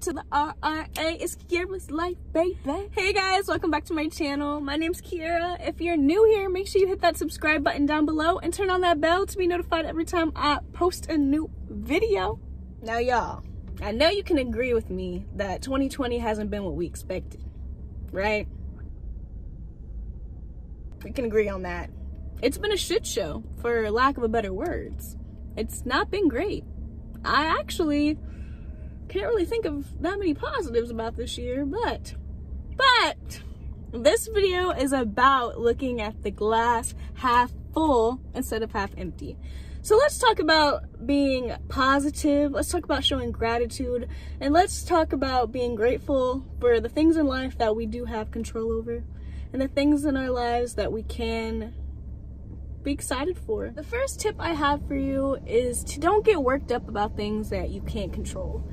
to the RRA. It's Kiarra's life, baby. Hey guys, welcome back to my channel. My name's Kiarra. If you're new here, make sure you hit that subscribe button down below and turn on that bell to be notified every time I post a new video. Now y'all, I know you can agree with me that 2020 hasn't been what we expected, right? We can agree on that. It's been a shit show, for lack of a better words. It's not been great. I actually can't really think of that many positives about this year, but, but, this video is about looking at the glass half full instead of half empty. So let's talk about being positive, let's talk about showing gratitude, and let's talk about being grateful for the things in life that we do have control over, and the things in our lives that we can be excited for. The first tip I have for you is to don't get worked up about things that you can't control.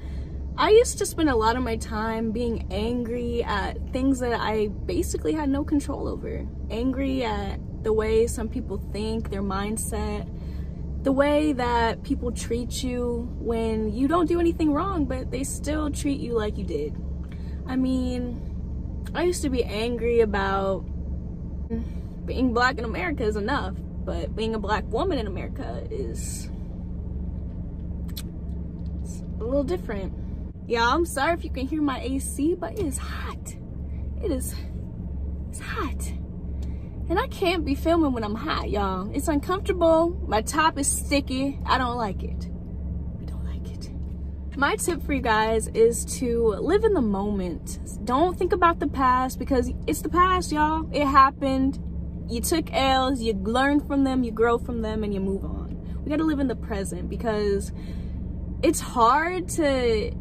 I used to spend a lot of my time being angry at things that I basically had no control over. Angry at the way some people think, their mindset, the way that people treat you when you don't do anything wrong, but they still treat you like you did. I mean, I used to be angry about being black in America is enough, but being a black woman in America is a little different. Y'all, I'm sorry if you can hear my AC, but it is hot. It is, it's hot. And I can't be filming when I'm hot, y'all. It's uncomfortable. My top is sticky. I don't like it. I don't like it. My tip for you guys is to live in the moment. Don't think about the past because it's the past, y'all. It happened. You took L's, you learn from them, you grow from them, and you move on. We gotta live in the present because it's hard to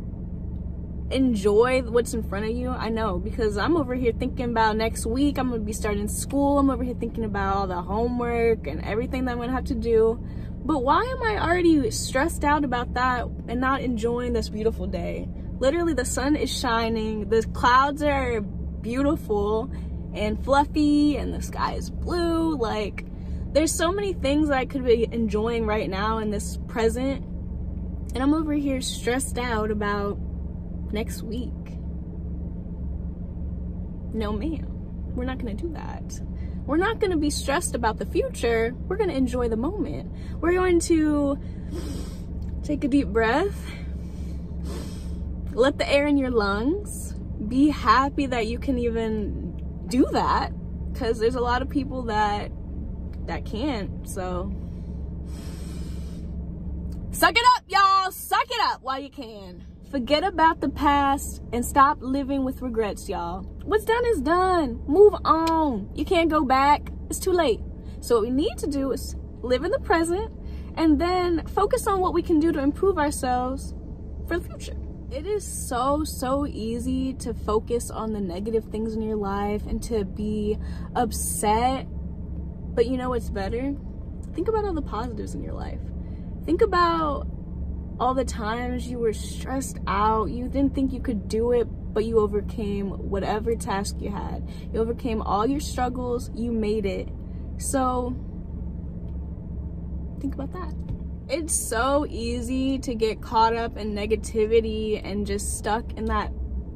enjoy what's in front of you. I know because i'm over here thinking about next week i'm gonna be starting school i'm over here thinking about all the homework and everything that i'm gonna have to do. But why am i already stressed out about that and not enjoying this beautiful day? Literally the sun is shining the clouds are beautiful and fluffy and the sky is blue. Like there's so many things i could be enjoying right now in this present. And i'm over here stressed out about next week. No, ma'am. We're not going to do that. We're not going to be stressed about the future. We're going to enjoy the moment. We're going to take a deep breath, let the air in your lungs, be happy that you can even do that because there's a lot of people that that can't. So suck it up, y'all. Suck it up while you can. Forget about the past and stop living with regrets, y'all. What's done is done. Move on. You can't go back. It's too late. So what we need to do is live in the present and then focus on what we can do to improve ourselves for the future. It is so, so easy to focus on the negative things in your life and to be upset. But you know what's better? Think about all the positives in your life. Think about all the times you were stressed out, you didn't think you could do it, but you overcame whatever task you had. You overcame all your struggles, you made it. So, think about that. It's so easy to get caught up in negativity and just stuck in that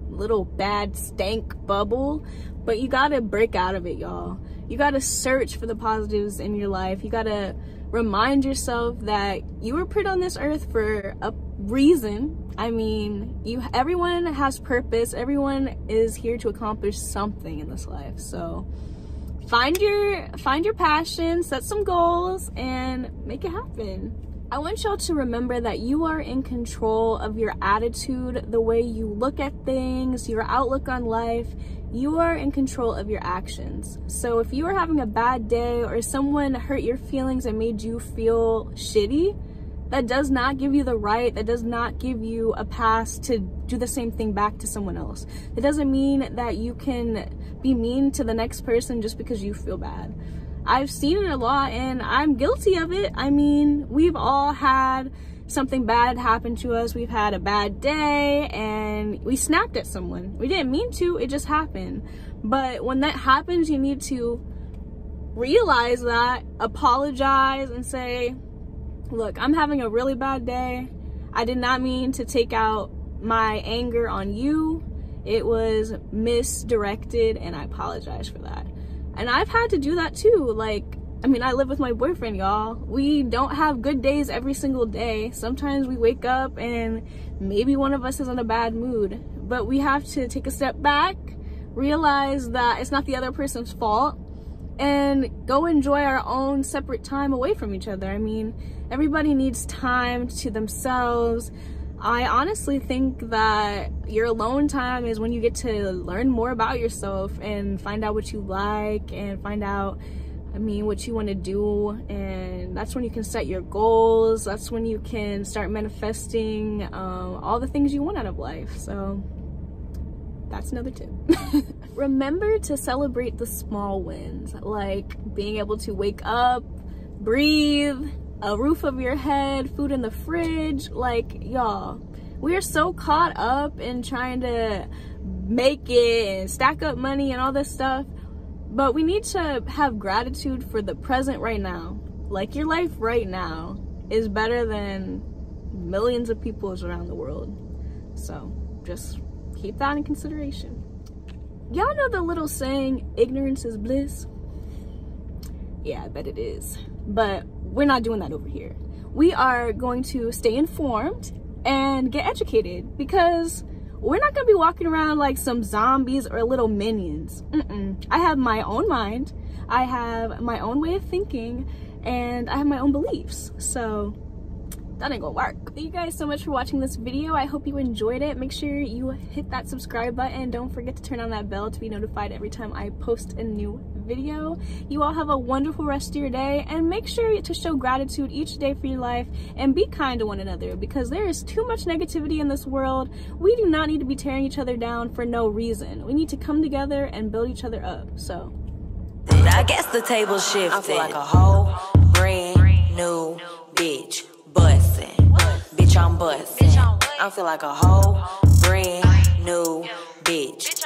little bad stank bubble, but you gotta break out of it, y'all. You gotta search for the positives in your life. You gotta remind yourself that you were put on this earth for a reason. I mean, you everyone has purpose. Everyone is here to accomplish something in this life. So find your find your passion, set some goals and make it happen. I want y'all to remember that you are in control of your attitude, the way you look at things, your outlook on life. You are in control of your actions. So if you are having a bad day or someone hurt your feelings and made you feel shitty, that does not give you the right, that does not give you a pass to do the same thing back to someone else. It doesn't mean that you can be mean to the next person just because you feel bad. I've seen it a lot and I'm guilty of it. I mean, we've all had something bad happened to us. We've had a bad day and we snapped at someone. We didn't mean to, it just happened. But when that happens, you need to realize that, apologize and say, look, I'm having a really bad day. I did not mean to take out my anger on you. It was misdirected and I apologize for that. And I've had to do that too. Like, I mean, I live with my boyfriend, y'all. We don't have good days every single day. Sometimes we wake up and maybe one of us is in a bad mood. But we have to take a step back, realize that it's not the other person's fault, and go enjoy our own separate time away from each other. I mean, everybody needs time to themselves. I honestly think that your alone time is when you get to learn more about yourself and find out what you like and find out mean, what you want to do. And that's when you can set your goals. That's when you can start manifesting um, all the things you want out of life. So that's another tip. Remember to celebrate the small wins, like being able to wake up, breathe, a roof over your head, food in the fridge. Like, y'all, we are so caught up in trying to make it and stack up money and all this stuff but we need to have gratitude for the present right now. Like your life right now is better than millions of people's around the world. So just keep that in consideration. Y'all know the little saying, ignorance is bliss? Yeah, I bet it is. But we're not doing that over here. We are going to stay informed and get educated because we're not gonna be walking around like some zombies or little minions. Mm -mm. I have my own mind, I have my own way of thinking, and I have my own beliefs. So that ain't gonna work. Thank you guys so much for watching this video. I hope you enjoyed it. Make sure you hit that subscribe button. Don't forget to turn on that bell to be notified every time I post a new video. You all have a wonderful rest of your day and make sure to show gratitude each day for your life and be kind to one another because there is too much negativity in this world. We do not need to be tearing each other down for no reason. We need to come together and build each other up. So I guess the table shifted. I feel like a whole brand new bitch bussin'. Bitch, I'm bussin'. I feel like a whole brand new bitch